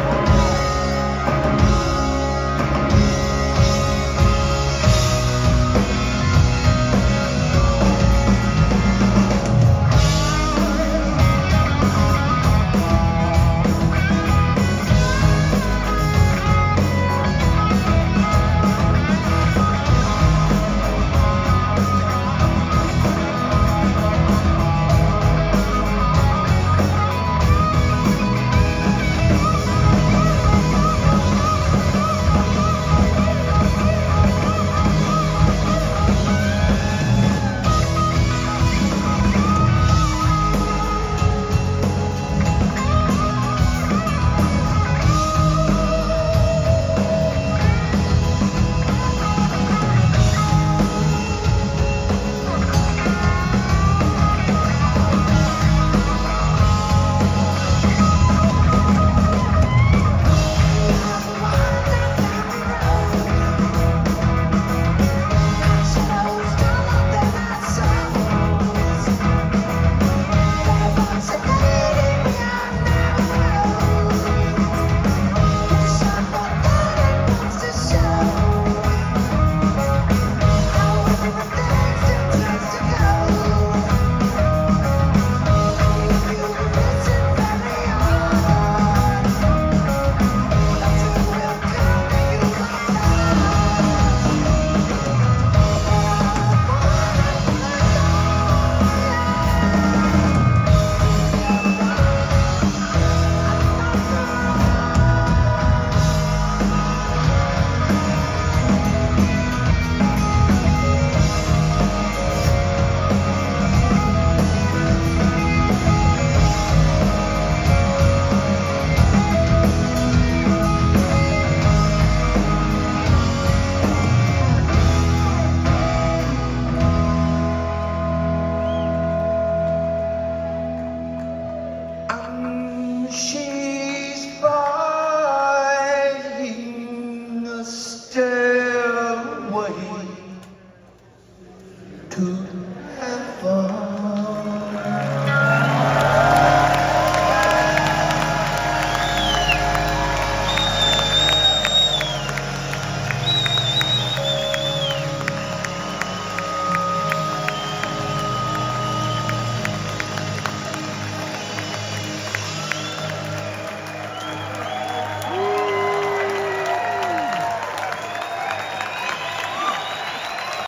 Bye.